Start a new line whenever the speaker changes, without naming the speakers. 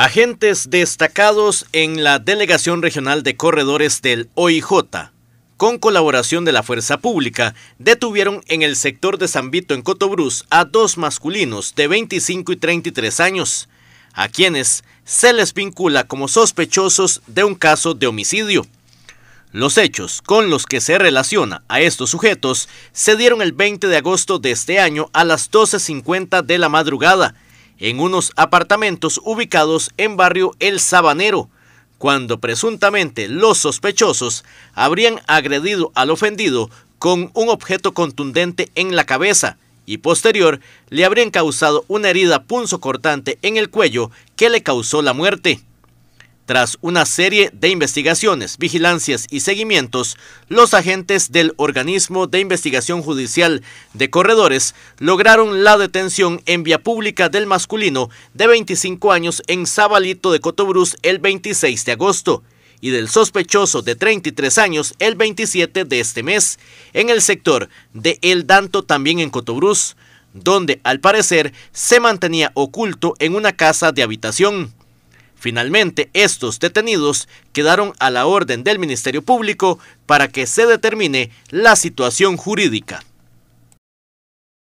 Agentes destacados en la Delegación Regional de Corredores del OIJ, con colaboración de la Fuerza Pública, detuvieron en el sector de San Vito en Cotobruz a dos masculinos de 25 y 33 años, a quienes se les vincula como sospechosos de un caso de homicidio. Los hechos con los que se relaciona a estos sujetos se dieron el 20 de agosto de este año a las 12.50 de la madrugada en unos apartamentos ubicados en barrio El Sabanero, cuando presuntamente los sospechosos habrían agredido al ofendido con un objeto contundente en la cabeza y posterior le habrían causado una herida punzocortante en el cuello que le causó la muerte. Tras una serie de investigaciones, vigilancias y seguimientos, los agentes del Organismo de Investigación Judicial de Corredores lograron la detención en vía pública del masculino de 25 años en Zabalito de Cotobruz el 26 de agosto y del sospechoso de 33 años el 27 de este mes, en el sector de El Danto también en Cotobruz, donde al parecer se mantenía oculto en una casa de habitación. Finalmente, estos detenidos quedaron a la orden del Ministerio Público para que se determine la situación jurídica.